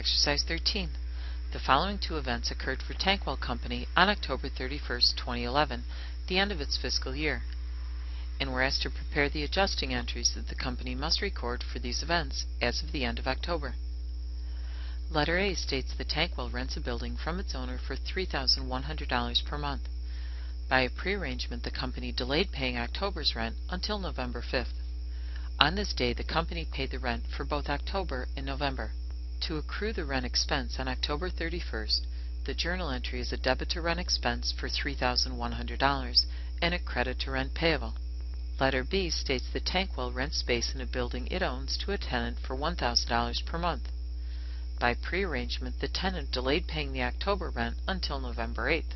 Exercise 13. The following two events occurred for Tankwell Company on October 31, 2011, the end of its fiscal year. And we're asked to prepare the adjusting entries that the company must record for these events as of the end of October. Letter A states that Tankwell rents a building from its owner for $3,100 per month. By a prearrangement, the company delayed paying October's rent until November 5th. On this day, the company paid the rent for both October and November. To accrue the rent expense on October 31st, the journal entry is a debit to rent expense for $3,100 and a credit to rent payable. Letter B states that Tankwell rents space in a building it owns to a tenant for $1,000 per month. By prearrangement, the tenant delayed paying the October rent until November 8th.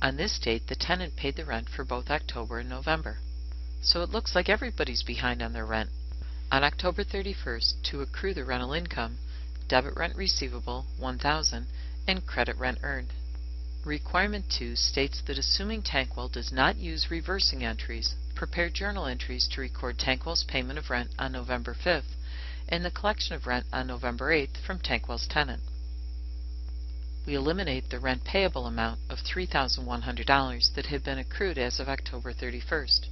On this date, the tenant paid the rent for both October and November. So it looks like everybody's behind on their rent. On October 31st, to accrue the rental income, debit rent receivable 1000 and credit rent earned. Requirement 2 states that assuming Tankwell does not use reversing entries, prepare journal entries to record Tankwell's payment of rent on November 5th and the collection of rent on November 8th from Tankwell's tenant. We eliminate the rent payable amount of $3,100 that had been accrued as of October 31st.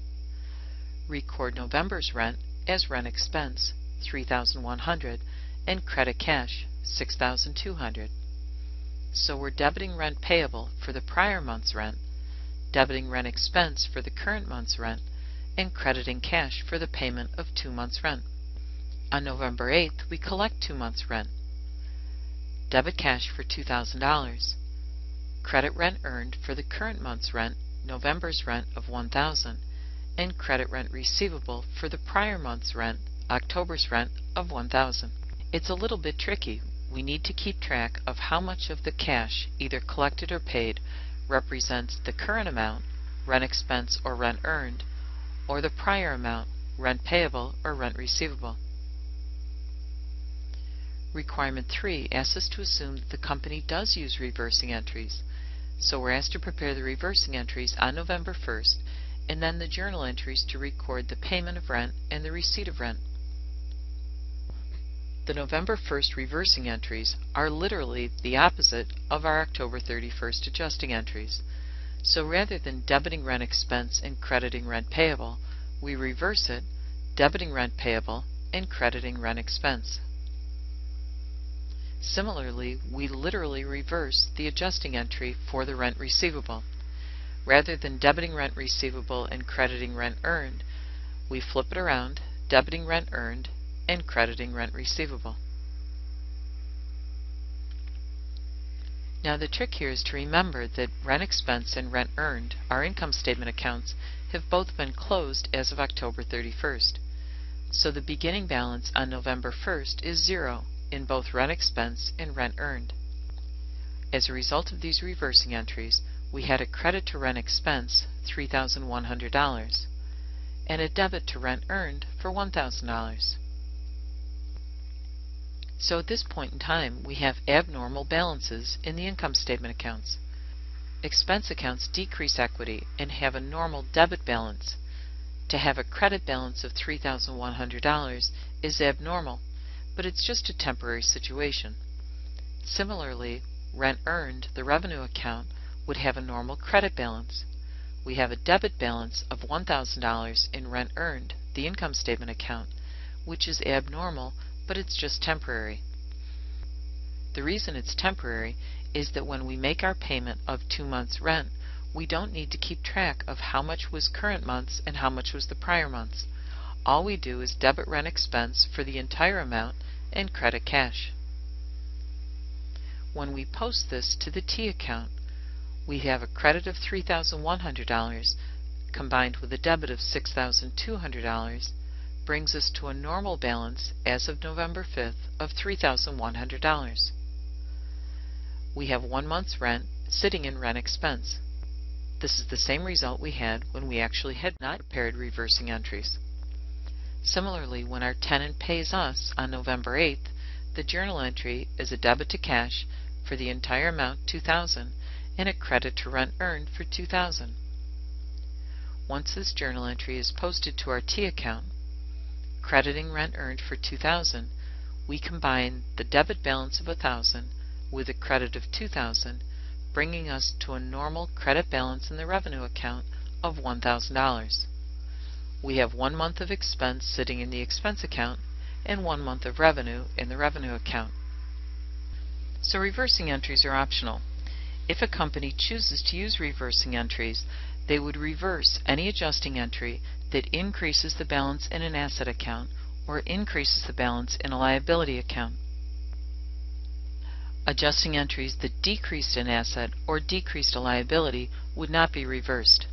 Record November's rent as rent expense, 3100 and credit cash, 6200 So we're debiting rent payable for the prior month's rent, debiting rent expense for the current month's rent, and crediting cash for the payment of two months' rent. On November 8th, we collect two months' rent. Debit cash for $2,000. Credit rent earned for the current month's rent, November's rent of 1000 and credit rent receivable for the prior month's rent, October's rent of 1000 it's a little bit tricky. We need to keep track of how much of the cash, either collected or paid, represents the current amount, rent expense or rent earned, or the prior amount, rent payable or rent receivable. Requirement 3 asks us to assume that the company does use reversing entries. So we're asked to prepare the reversing entries on November 1st and then the journal entries to record the payment of rent and the receipt of rent. The November 1st reversing entries are literally the opposite of our October 31st adjusting entries. So rather than debiting rent expense and crediting rent payable, we reverse it, debiting rent payable and crediting rent expense. Similarly, we literally reverse the adjusting entry for the rent receivable. Rather than debiting rent receivable and crediting rent earned, we flip it around, debiting rent earned and crediting rent receivable. Now the trick here is to remember that rent expense and rent earned, our income statement accounts, have both been closed as of October 31st. So the beginning balance on November 1st is zero in both rent expense and rent earned. As a result of these reversing entries, we had a credit to rent expense, $3,100, and a debit to rent earned for $1,000. So at this point in time, we have abnormal balances in the income statement accounts. Expense accounts decrease equity and have a normal debit balance. To have a credit balance of $3,100 is abnormal, but it's just a temporary situation. Similarly, rent earned, the revenue account, would have a normal credit balance. We have a debit balance of $1,000 in rent earned, the income statement account, which is abnormal but it's just temporary. The reason it's temporary is that when we make our payment of two months rent, we don't need to keep track of how much was current months and how much was the prior months. All we do is debit rent expense for the entire amount and credit cash. When we post this to the T account, we have a credit of $3,100 combined with a debit of $6,200 brings us to a normal balance as of November 5th of $3,100. We have one month's rent sitting in rent expense. This is the same result we had when we actually had not prepared reversing entries. Similarly, when our tenant pays us on November 8th, the journal entry is a debit to cash for the entire amount 2000 and a credit to rent earned for 2000 Once this journal entry is posted to our T account, crediting rent earned for 2000, we combine the debit balance of 1000 with a credit of 2000 bringing us to a normal credit balance in the revenue account of $1,000. We have one month of expense sitting in the expense account and one month of revenue in the revenue account. So reversing entries are optional. If a company chooses to use reversing entries, they would reverse any adjusting entry that increases the balance in an asset account or increases the balance in a liability account. Adjusting entries that decreased an asset or decreased a liability would not be reversed.